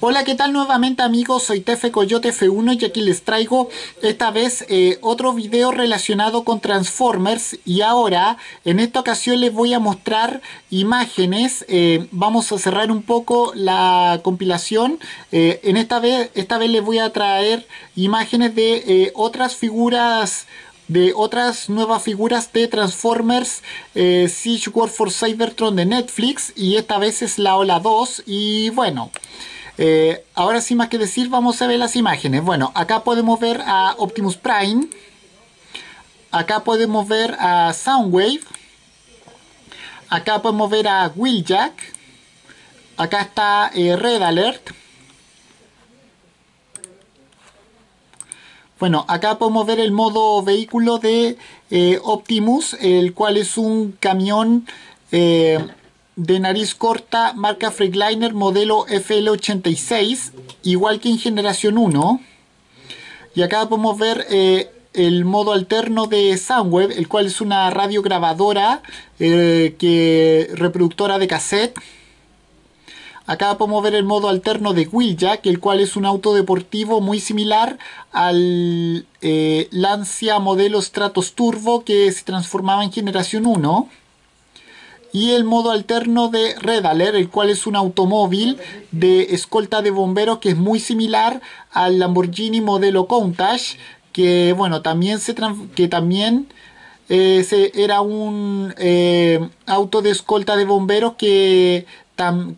Hola, ¿qué tal nuevamente amigos? Soy Tefe Coyote F1 y aquí les traigo esta vez eh, otro video relacionado con Transformers y ahora en esta ocasión les voy a mostrar imágenes. Eh, vamos a cerrar un poco la compilación. Eh, en esta vez, esta vez les voy a traer imágenes de otras figuras de otras nuevas figuras de Transformers Siege War for Cybertron de Netflix y esta vez es la ola 2 y bueno eh, ahora sin más que decir, vamos a ver las imágenes. Bueno, acá podemos ver a Optimus Prime. Acá podemos ver a Soundwave. Acá podemos ver a Wheeljack. Acá está eh, Red Alert. Bueno, acá podemos ver el modo vehículo de eh, Optimus, el cual es un camión de nariz corta marca Freightliner modelo FL86, igual que en generación 1. Y acá podemos ver eh, el modo alterno de Soundweb, el cual es una radio grabadora eh, que, reproductora de cassette. Acá podemos ver el modo alterno de Wheeljack, el cual es un auto deportivo muy similar al eh, Lancia modelo Stratos Turbo que se transformaba en generación 1 y el modo alterno de Red Alert, el cual es un automóvil de escolta de bomberos que es muy similar al Lamborghini modelo Countach, que bueno, también se que también eh, era un eh, auto de escolta de bomberos que,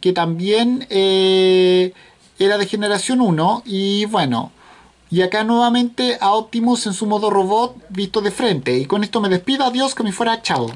que también eh, era de generación 1 y bueno, y acá nuevamente a Optimus en su modo robot visto de frente. Y con esto me despido, adiós, que me fuera, chao.